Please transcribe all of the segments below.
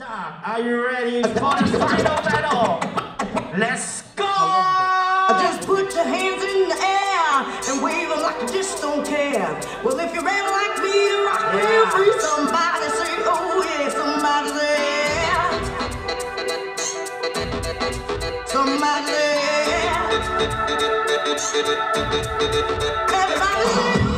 Are you ready for the final battle? Let's go! Just put your hands in the air and wave them like you just don't care. Well, if you're ready like me to rock Yeah. free, somebody say, oh yeah, somebody there. Somebody there. Everybody say,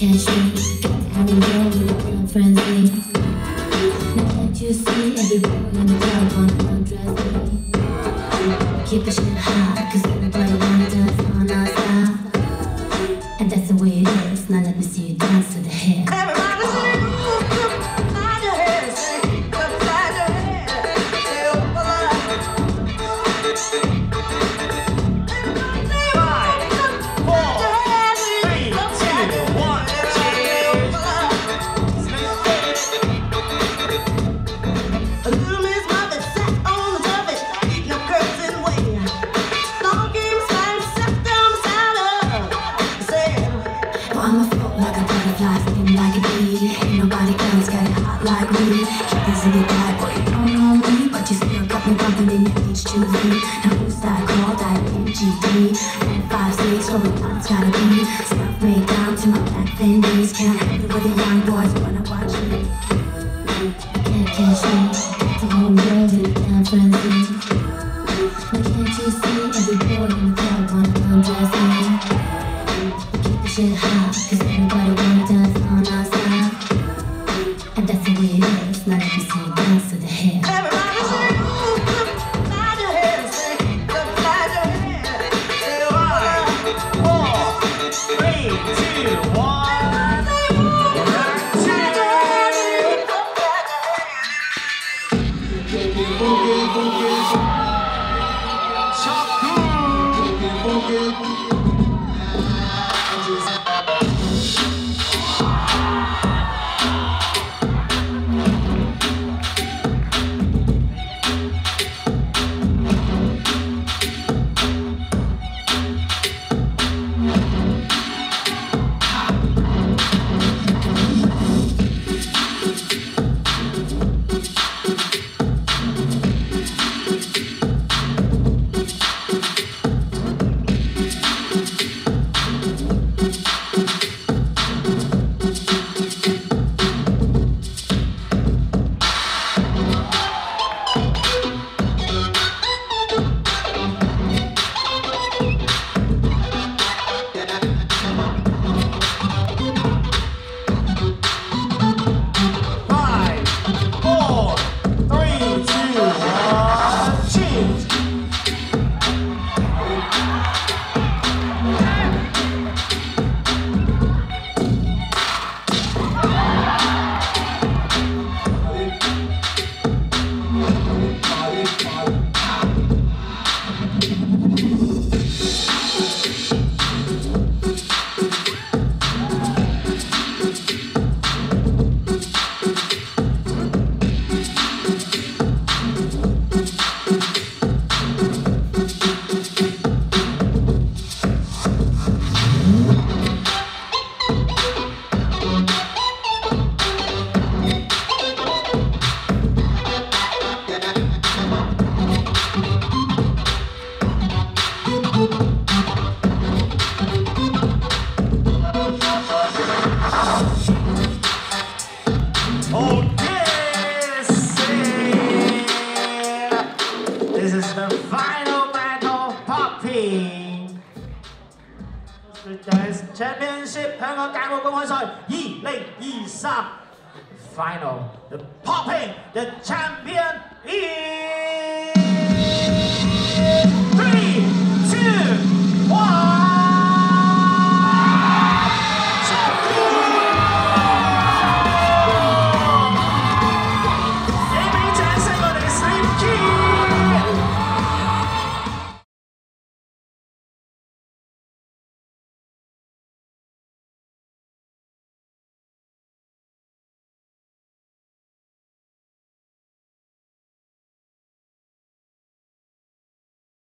Catch me. Got to have a girl with a girl frenzy. Now can't you see every boy in the club wanna undress me? Keep the shit hot, cause everybody wanna dance know me. But you still got me bumping in your H2V. Now who's that called that MGD? Five, six, what we it's gotta be. Stuff made down to my black. Can't it with the young boys wanna watch me. Can't catch me. The whole world in. Choco! Five, Championship 香港街舞公开赛二零二三 Final the popping the champion is